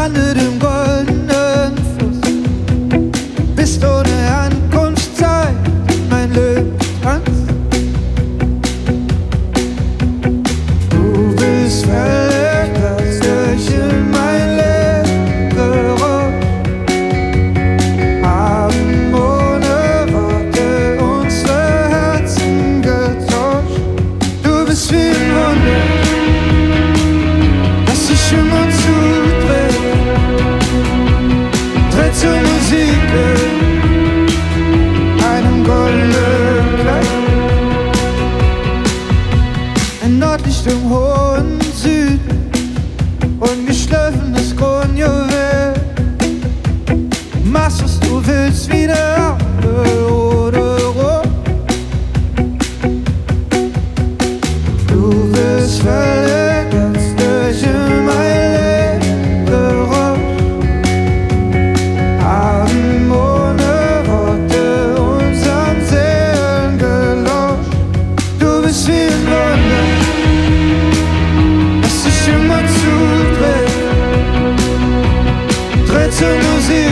kandırım aus dem hohen Süden, und ungeschliffenes Kronjuwel. Machst, was du willst, wie der andere oder rot. Du bist verliebt, durch mein Leben gerutscht. Abend ohne Worte, unseren Seelen gelauscht. Du bist wie ein się ma cud Tracę iluzję